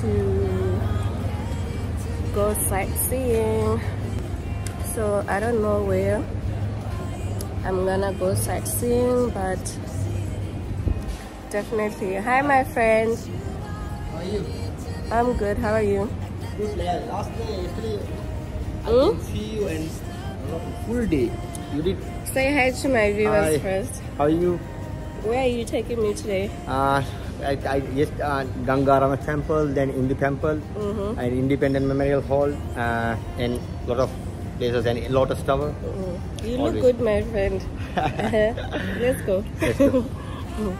to go sightseeing. So I don't know where I'm gonna go sightseeing, but definitely. Hi, my friend. How are you? I'm good. How are you? Good. Last day, yesterday, I Hmm? didn't see you and full day. You did. Say hi to my viewers Hi. first. How are you? Where are you taking me today? Uh, I, I yes, uh, Gangarama Temple, then Hindu Temple, Mm-hmm. and Independent Memorial Hall, uh, and lot of places and Lotus Tower. Mm. You look good, my friend. Let's go. Let's go.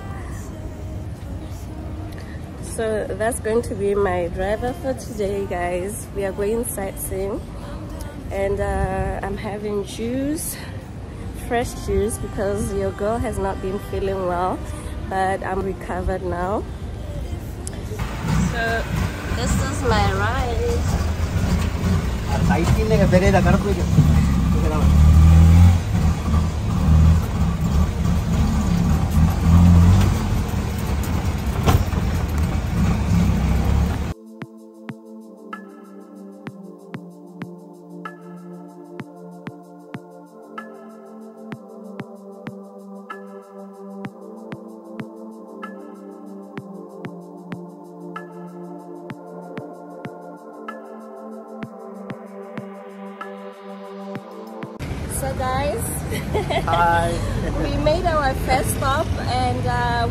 So that's going to be my driver for today, guys. We are going sightseeing, and uh, I'm having juice, fresh juice, because your girl has not been feeling well, but I'm recovered now. So this is my ride.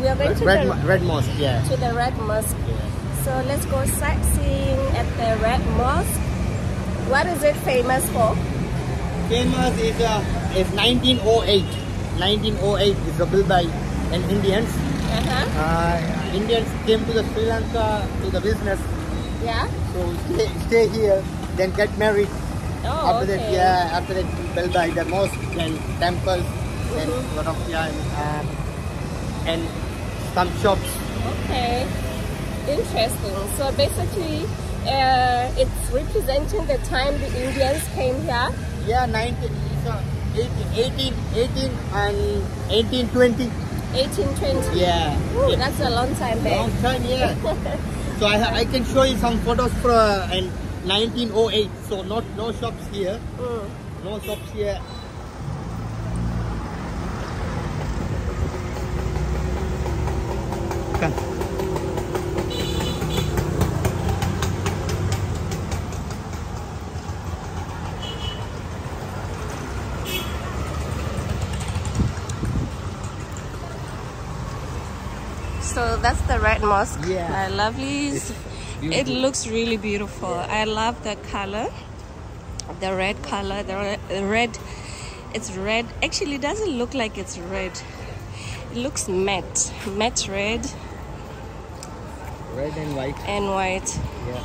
We are going to Red, the, Red Mosque, yeah. to the Red Mosque. So let's go sightseeing at the Red Mosque. What is it famous for? Famous is uh, is 1908. 1908 is built by an Indians. Uh-huh. Uh, Indians came to the Sri Lanka to the business, Yeah. so stay, stay here, then get married. Oh, after okay. that, yeah, after that, built by the mosque and temples, and Mhm. lot of yeah, and, uh, and some shops. Okay. Interesting. So basically, uh, it's representing the time the Indians came here. Yeah, 19, 18, 18, 18 and 1820. 1820. Yeah, Ooh, yeah. that's a long time back. long time. Yeah. so I, I can show you some photos for uh, in 1908. So not no shops here, Mm. no shops here. Come. So that's the Red Mosque. Yeah. My lovelies. It's It looks really beautiful. I love the color. The red color, the the red. It's red. Actually, it doesn't look like it's red. It looks matte, matte red Red and white. and white. Yeah.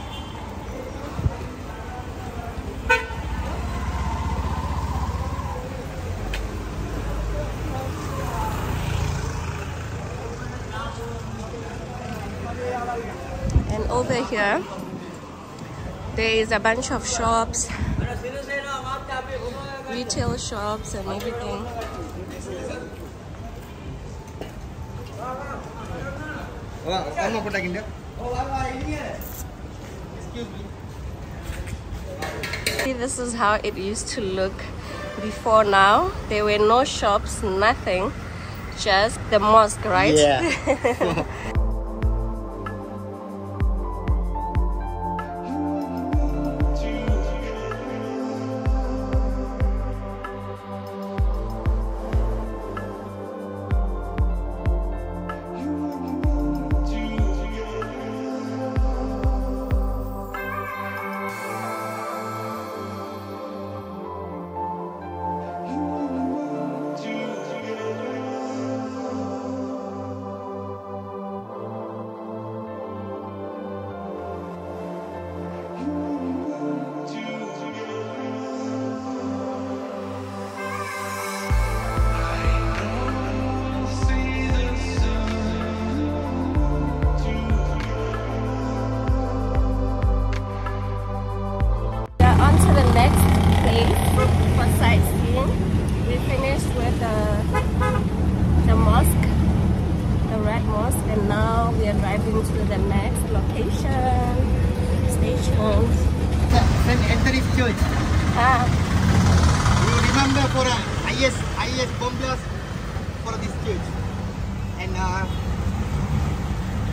And over here, there is a bunch of shops, retail shops, and everything. One more product in there. Excuse me. See, This is how it used to look before now. There were no shops, nothing, just the mosque, right? Yeah.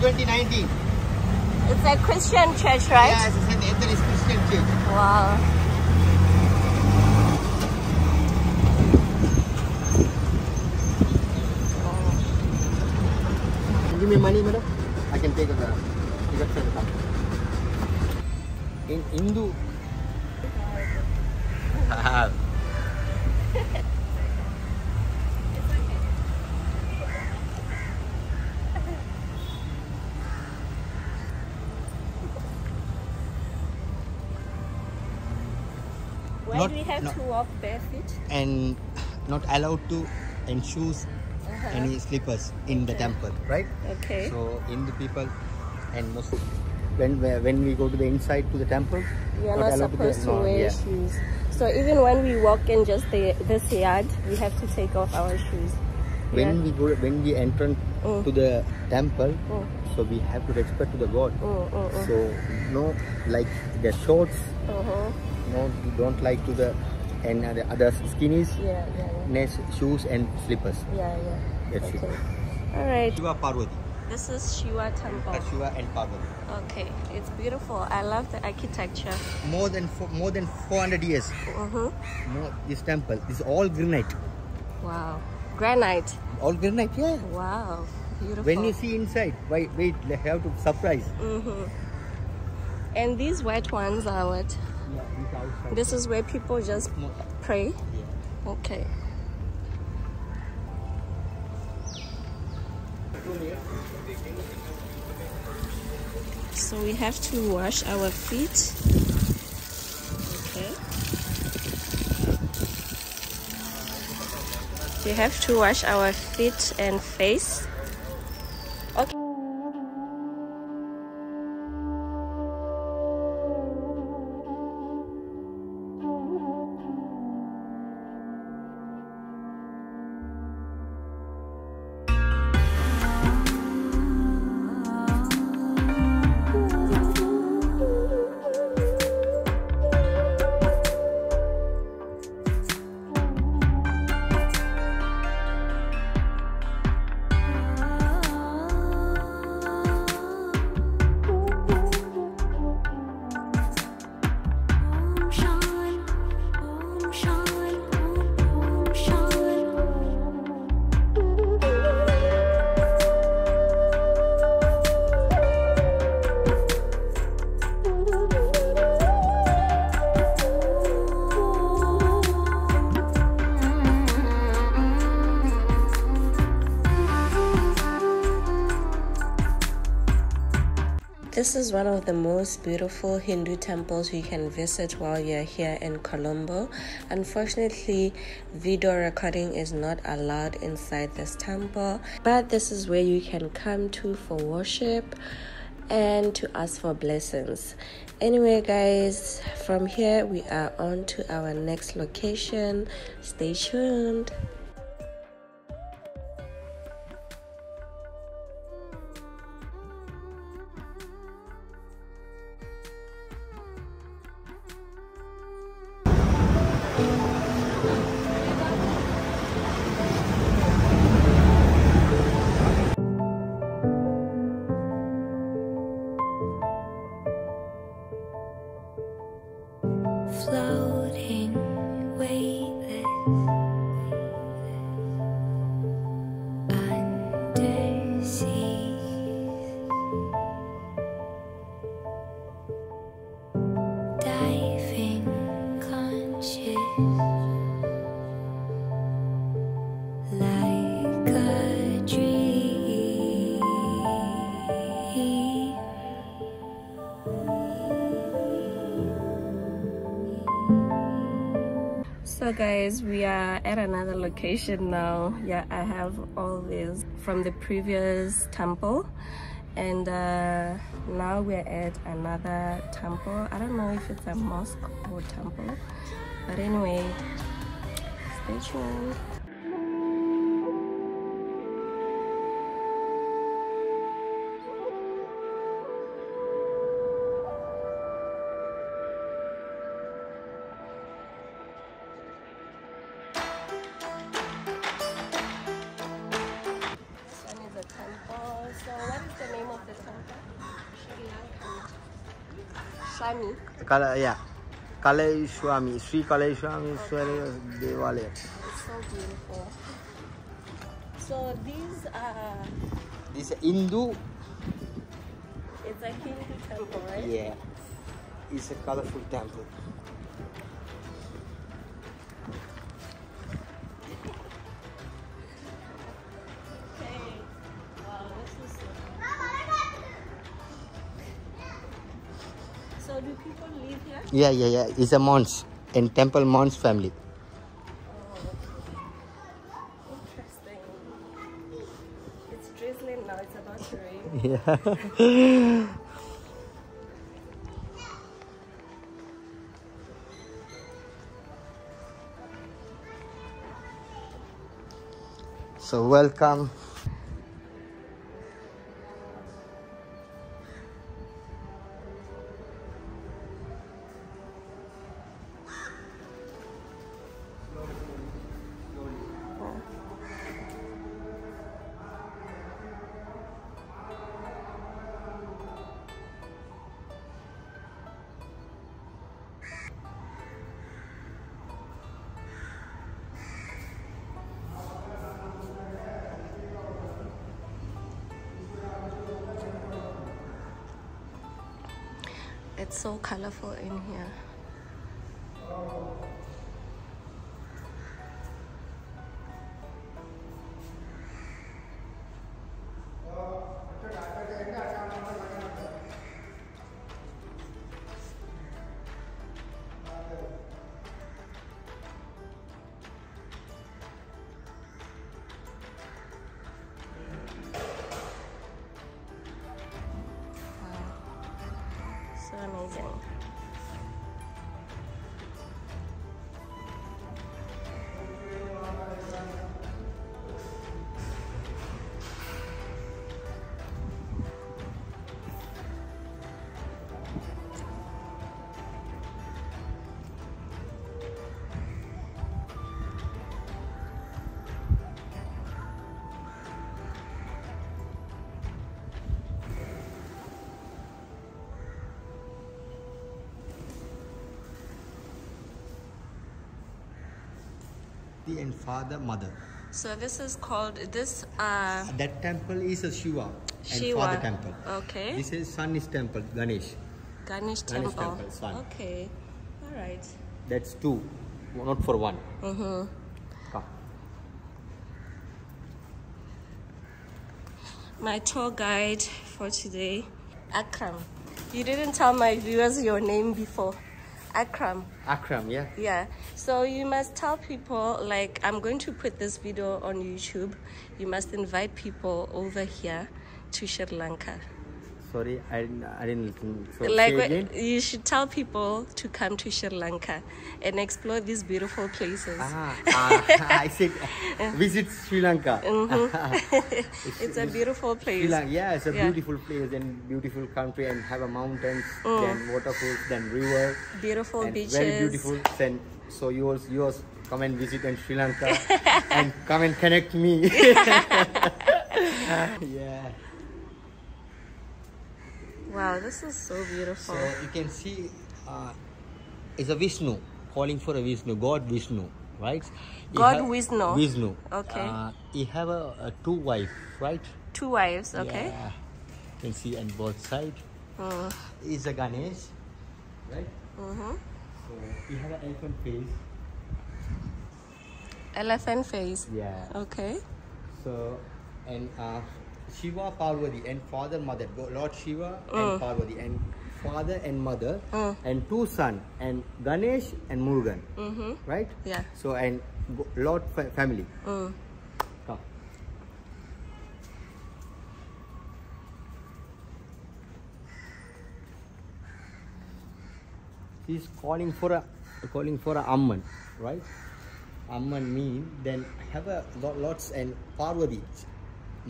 2019. it's a Christian church, right? Yes, St. Anthony's Christian Church. Wow. Give me money, madam. I can take the ticket for the car. In Hindu. Ah, Why Not- do we have no. to walk barefoot? and not allowed to and shoes Uh-huh. any slippers in the temple, right? Okay. So Hindu people and Muslim, when when we go to the inside to the temple, we are not, allowed supposed to, no, wear yeah. shoes. So even when we walk in just the, this yard, we have to take off our shoes. When Yeah. we go, when we enter Mm. to the temple, Mm. so we have to respect to the God. Mm. So no, like the shorts, Uh-huh. no, we don't like to the and the other skinnies, Yeah, yeah, yeah. nice shoes and slippers. Yeah, yeah. That's okay. it. All right. Shiva Parvati, This is Shiva Temple. that's Shiva and Parvati. Okay, it's beautiful. I love the architecture. More than four, more than 400 years. No, this temple is all granite. Wow. Granite. All granite, yeah. Wow. Beautiful. When you see inside, wait, wait, I have to surprise. Mm-hmm. And these white ones are what? This is where people just pray. Okay. So we have to wash our feet. Okay. We have to wash our feet and face. Is one of the most beautiful Hindu temples you can visit while you're here in Colombo. Unfortunately, video recording is not allowed inside this temple, but this is where you can come to for worship and to ask for blessings. Anyway, guys, from here we are on to our next location. Stay tuned. Guys, we are at another location now. Yeah, I have all this from the previous temple and uh, now we're at another temple. I don't know if it's a mosque or temple, but anyway, stay tuned. Kala, yeah. Kalaishwami, Sri Kalaishwami Devalaya. It's so beautiful. So these are, This is Hindu, it's a Hindu temple, right? yeah. It's a colorful temple. Yeah, yeah, yeah. It's a Mons and Temple Mons family. Interesting. It's drizzling now, it's about to rain. Yeah. so welcome. It's so colorful in here. And father, mother. So this is called this uh That temple is a Shiva and Shiva. father temple. Okay. This is son is temple, Ganesh. Ganesh Ganesh temple. temple, son. Okay. All right. That's two, not for one. Mm-hmm. My tour guide for today, Akram. You didn't tell my viewers your name before. Akram. Akram, yeah. Yeah. So you must tell people like I'm going to put this video on YouTube. You must invite people over here to Sri Lanka. Sorry, I didn't, I didn't listen. So like you should tell people to come to Sri Lanka and explore these beautiful places. Ah, ah, I said visit Sri Lanka. It's a beautiful place. Sri Lanka, yeah, it's a Yeah. beautiful place and beautiful country and have a mountains, then waterfalls, then river, Beautiful and beaches. very beautiful. Then so yours, yours, come and visit in Sri Lanka and come and connect me. yeah. Wow, this is so beautiful. So you can see, uh, it's a Vishnu calling for a Vishnu, God Vishnu, right? He God have- Vishnu. Vishnu. Okay. Uh, he have a, a two wife, right? Two wives, okay? Yeah. You can see on both sides. Mm. Is a Ganesh, right? Mm-hmm. So he have an elephant face. Elephant face. Yeah. Okay. So and uh, Shiva, Parvati, and father, mother, Lord Shiva Mm. and Parvati, and father and mother, Mm. and two son, and Ganesh and Murugan, Mm-hmm. right? Yeah. So and Lord fa- family. Mm. Come. He's calling for a calling for a Amman, right? Amman mean then have a lot, lots and Parvati,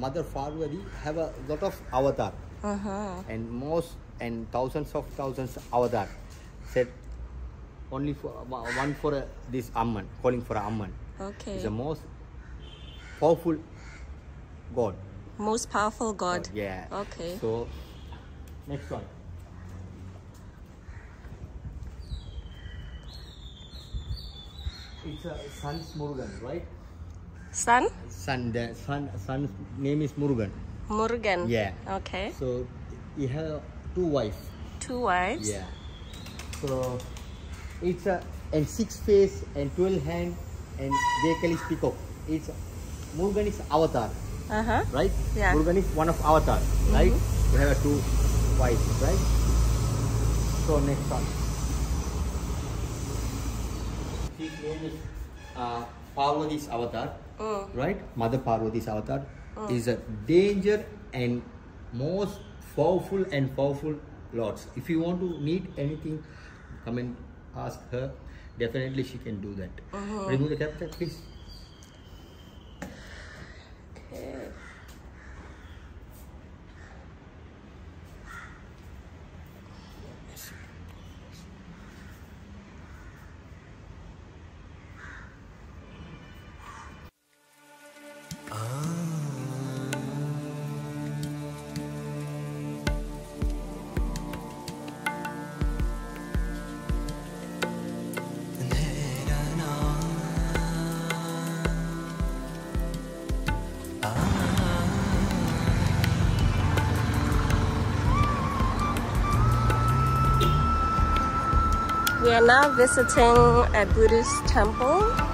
mother Parvati have a lot of avatar Uh-huh. and most and thousands of thousands avatar said only for uh, one for a, this Amman calling for Amman Okay. the most powerful God. Most powerful God. Uh, yeah. Okay. So next one. It's a son's Murugan, right? Son? Son, the son, son's name is Murugan. Murugan. Yeah. Okay. So he have two wives. Two wives. Yeah. So it's a and six face and twelve hand and vehicle is peacock. It's Murugan is avatar, Uh huh. right? Yeah. Mm-hmm. Murugan is one of avatar, right? You have a two wives, right? So next one. His name is uh, Parvati's avatar, Mm. right? Mother Parvati's avatar is a danger and most powerful and powerful lords. If you want to need anything, come and ask her. Definitely she can do that. Mm-hmm. Remove the please. Okay. Are now visiting a Buddhist temple.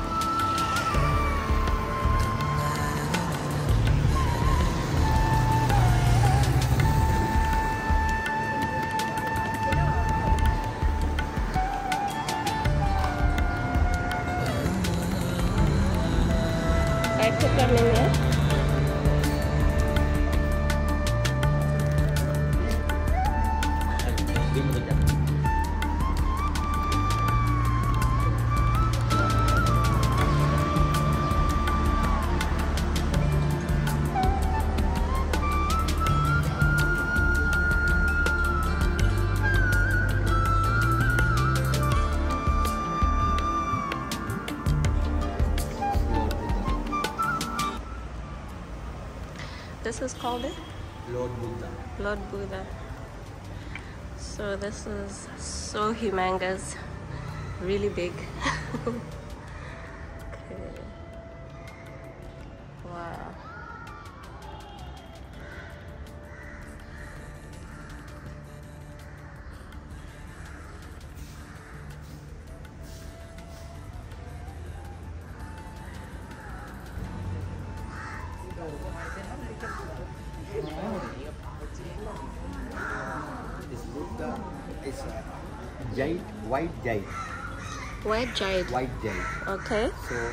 This is called it Lord Buddha. Lord Buddha. So this is so humongous, really big. White giant. white giant. Okay. So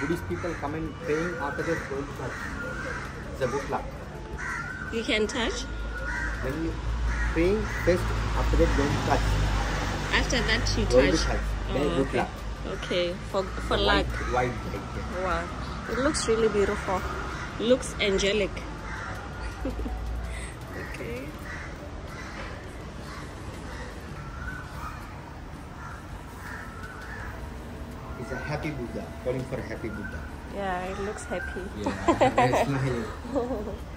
Buddhist people come and praying after that don't touch. It's a good luck. You can touch. When you praying first, after that don't touch. After that, you Don't touch. touch. Then good oh, okay. luck. Okay. For for luck. White, yeah. Wow. It looks really beautiful. Looks angelic. okay. A happy Buddha. Calling for a happy Buddha. Yeah, it looks happy. Yeah.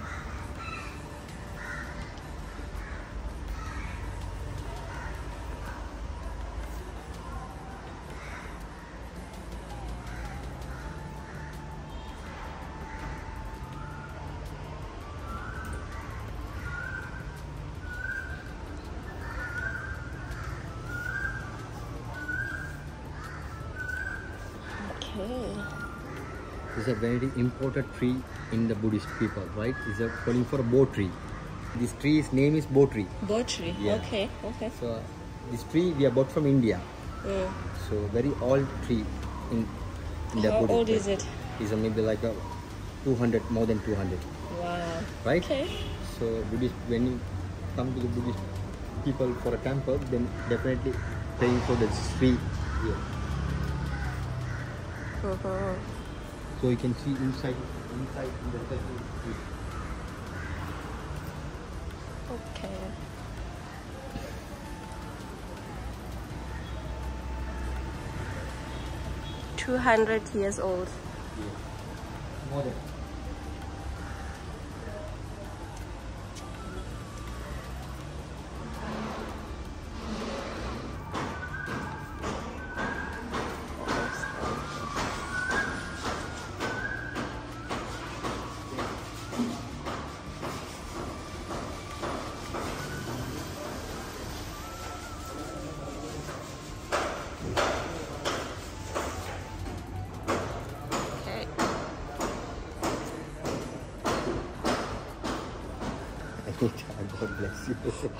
It's a very important tree in the Buddhist people, right? It's a calling for a bo tree. This tree's name is bo tree. Botry. Yeah. Okay. Okay. So this tree we are bought from India. Mm. So very old tree in, in the How Buddhist old is it? It's a maybe like a 200, more than 200, Wow. right? Okay. So Buddhist, when you come to the Buddhist people for a temple, then definitely praying for the tree here. Mhm. So you can see inside, inside in the. Okay. Two hundred years old. More than.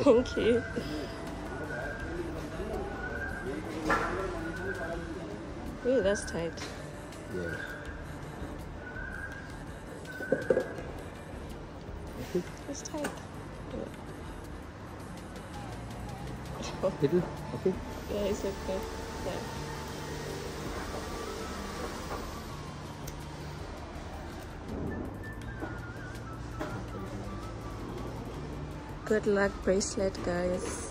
Thank you. Ooh, that's tight. yeah. It's tight. Little? Okay. Yeah, it's okay. Yeah. Good luck bracelet, guys.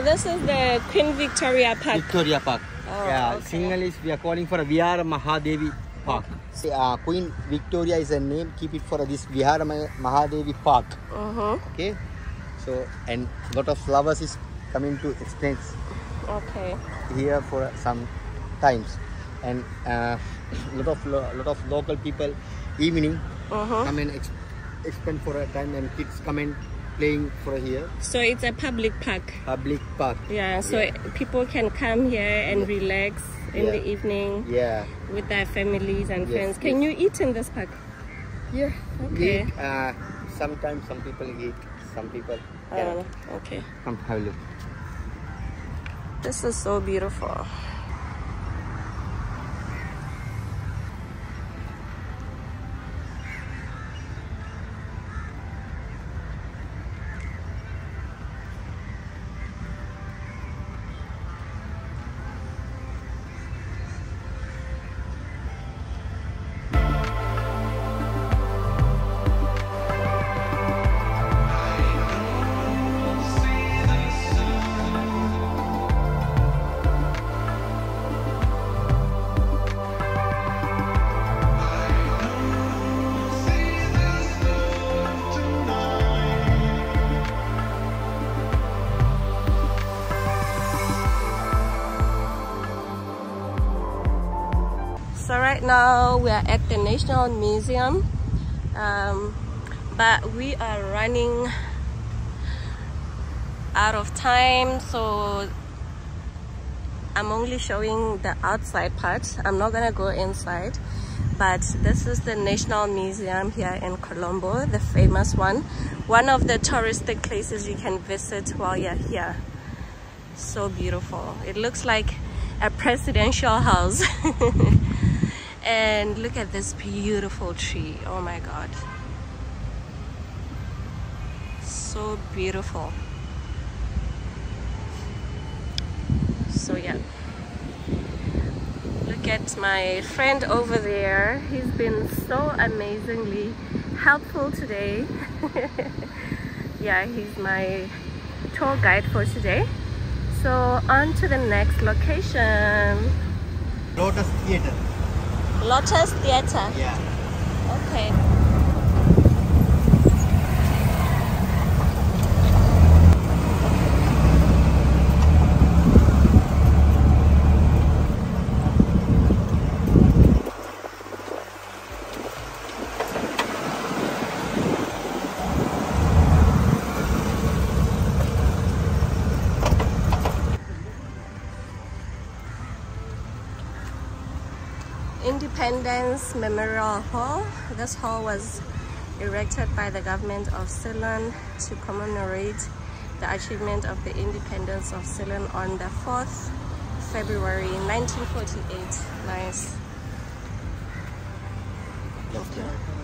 So this is the Queen Victoria Park. Victoria Park. Oh, yeah, okay. Sinhalese we are calling for a Vihara Mahadevi Park. See, uh, Queen Victoria is a name. Keep it for this Vihara Mahadevi Park. Uh-huh. Okay. So and lot of flowers is coming to explain Okay. here for some times, and uh, lot of lot of local people evening Uh-huh. come and ex- expend for a time and kids come and playing for here So it's a public park. public park. Yeah, so Yeah. people can come here and relax in Yeah. the evening Yeah. with their families and Yes, friends. Can you eat in this park? Yeah. Okay. Eat, uh, sometimes some people eat, some people cannot. Oh, okay. Come have a look. This is so beautiful. At the National Museum, um, but we are running out of time. So I'm only showing the outside part. I'm not gonna go inside. But this is the National Museum here in Colombo, the famous one. One of the touristic places you can visit while you're here. So beautiful. It looks like a presidential house. and look at this beautiful tree. Oh my god. So beautiful. So yeah. Look at my friend over there. He's been so amazingly helpful today. yeah, he's my tour guide for today. So on to the next location. Lotus Theatre. Lotus Theatre. Yeah. Okay. Independence Memorial Hall. This hall was erected by the government of Ceylon to commemorate the achievement of the independence of Ceylon on the 4th February 1948. Nice. Okay.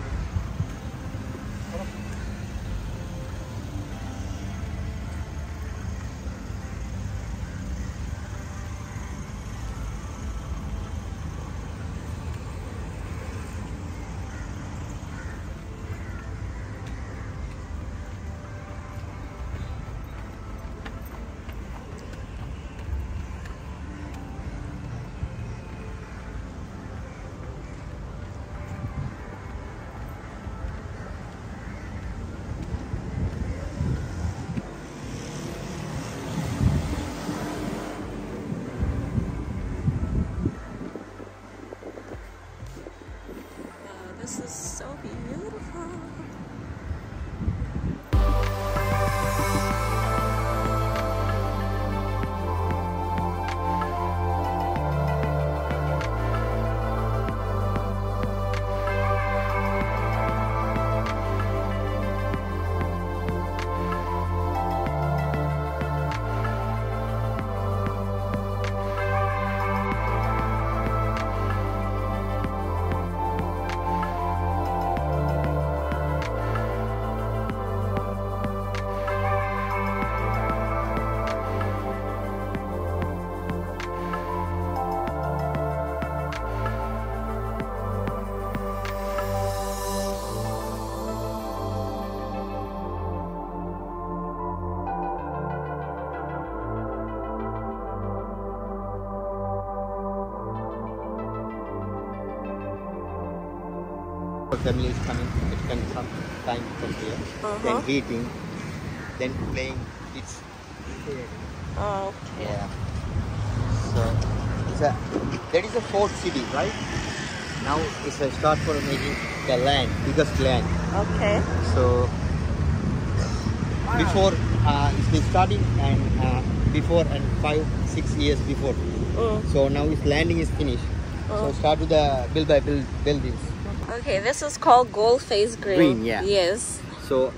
Family is coming, it can some time from here. Uh-huh. Then eating, then playing. It's here. Oh, okay. yeah. So it's a that is a fourth city, right? Now it's a start for making the land, biggest land. Okay. So before uh, it's been starting and uh, before and five six years before. Mm. So now its landing is finished. So start with the build by build buildings. Okay, this is called Galle Face Green. Green, yeah. Yes. So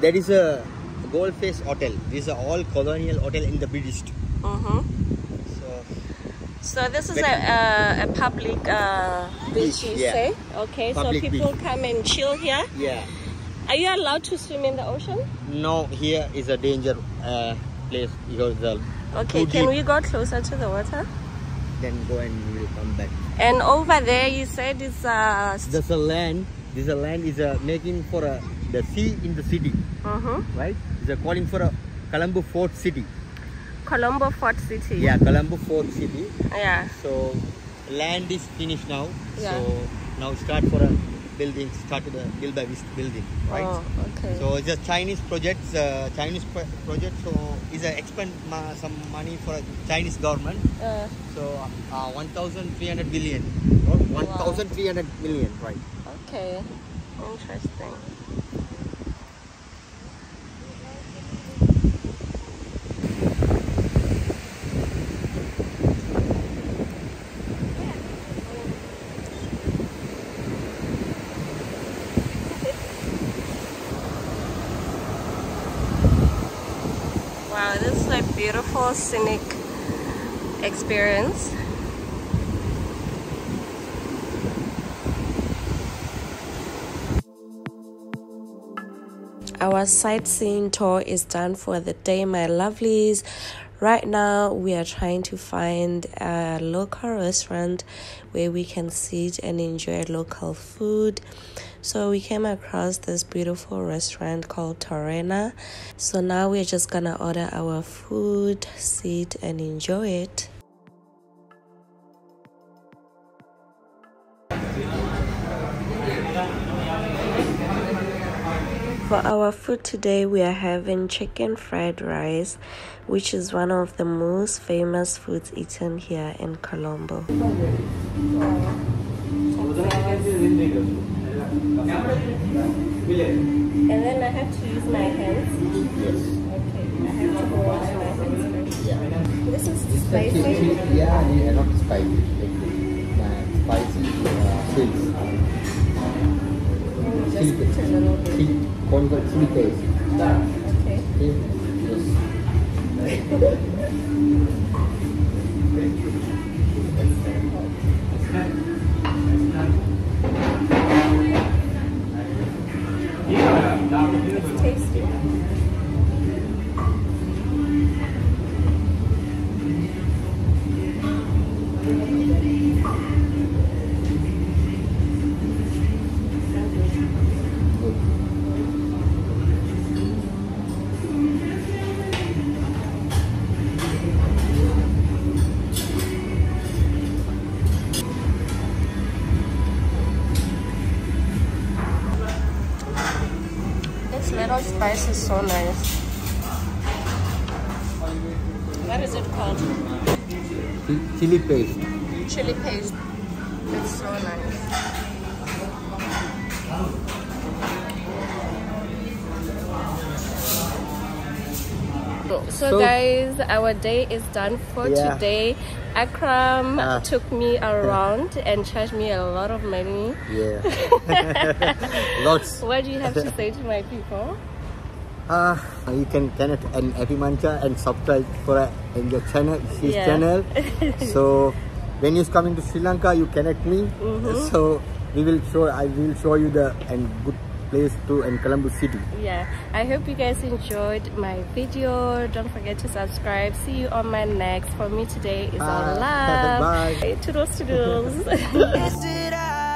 there is a Galle Face hotel. This is a all colonial hotel in the British. Mm-hmm. So So this is a, a, a public uh, beach, Beach, you yeah. say? Okay, Public so people beach. come and chill here. yeah. Are you allowed to swim in the ocean? No, here is a danger uh, place because the Okay, can deep. we go closer to the water? Then go and we will come back. And over there, you said it's uh, There's a land. This a land is uh, making for a the sea in the city, mhm. right? Is a calling for a Colombo Port City. Colombo Port City. Yeah, Colombo Port City. Yeah. So land is finished now. Yeah. So now start for a building. started to the build by this building, right? Oh, okay. So it's a Chinese project. Uh, Chinese pro- project. So is a expend ma- some money for a Chinese government. uh, So uh, 1,300 billion. Or 1,300 million, right? okay. Interesting. Wow, this is a beautiful scenic experience. Our sightseeing tour is done for the day, my lovelies. Right now, we are trying to find a local restaurant where we can sit and enjoy local food. So, we came across this beautiful restaurant called Torena. So, now we're just gonna order our food, sit, and enjoy it. For our food today, we are having chicken fried rice, which is one of the most famous foods eaten here in Colombo. And then I have to use my hands. Yes. Okay, I have to wash my hands. Yeah. This is spicy. Yeah, they not spicy. Uh, spicy uh, chilies. Just put a little bit. Chili, chili paste. Okay. Okay. Yes. called? Chi- Chili paste. Chili paste. It's so nice. So, So- guys, our day is done for Yeah. today. Akram Ah. took me around and charged me a lot of money. Yeah. Lots. What do you have to say to my people? Uh, you can connect and Happy Muncher and subscribe for uh, in your channel, his Yeah. channel. so when he's coming to Sri Lanka, you connect me. Mm-hmm. So we will show. I will show you the and good place to in Colombo City. Yeah, I hope you guys enjoyed my video. Don't forget to subscribe. See you on my next. For me today is all Bye. love. Bye. Toodles, toodles.